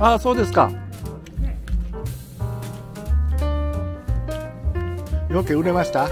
ああそうですか。よけ売れました？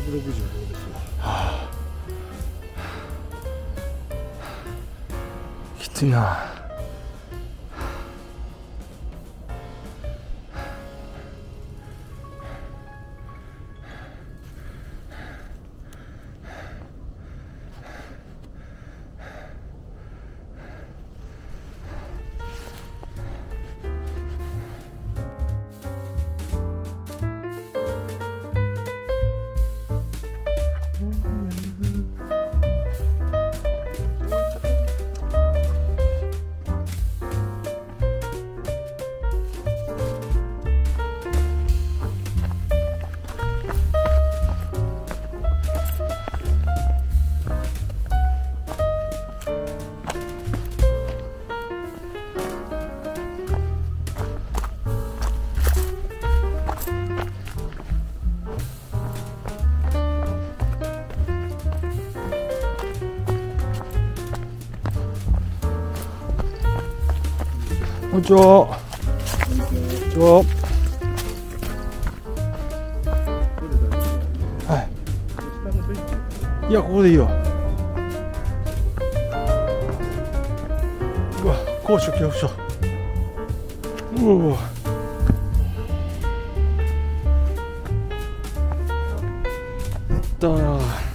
265ですわきついな。こんにちは。こんにちは。はい。いや、ここでいいよ。うわ、高所恐怖症。うわ。った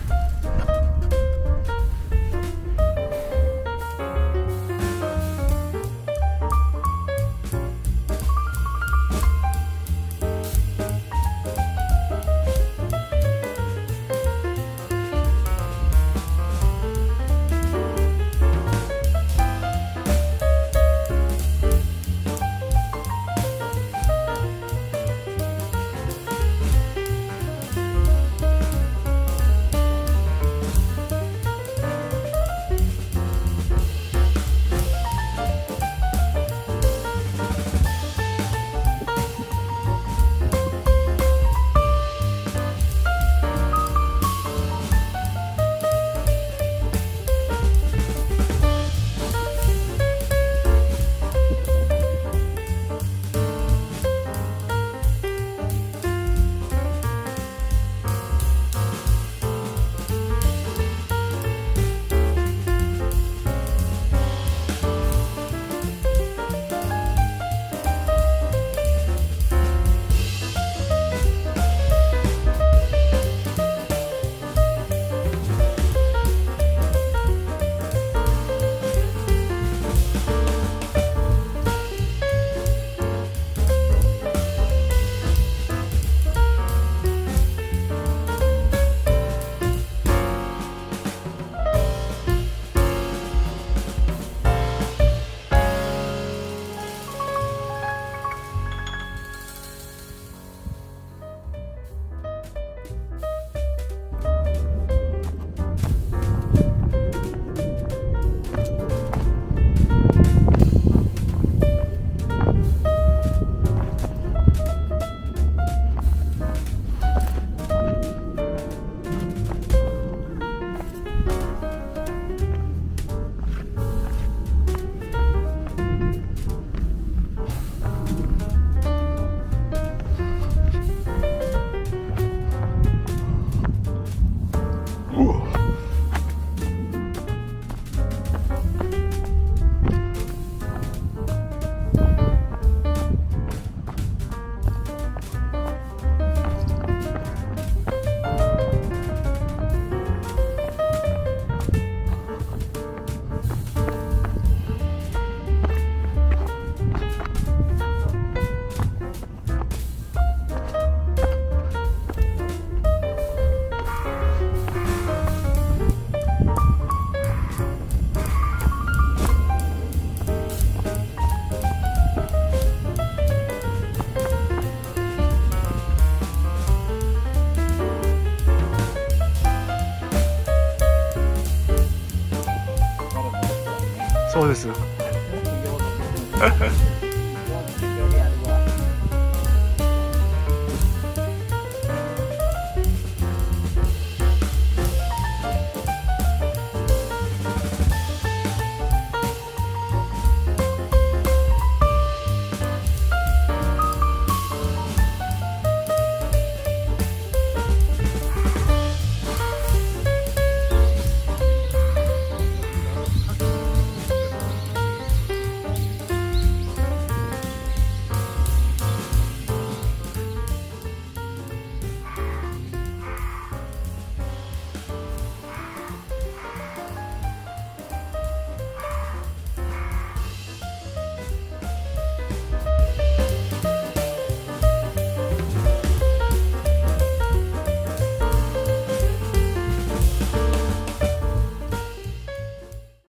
そうです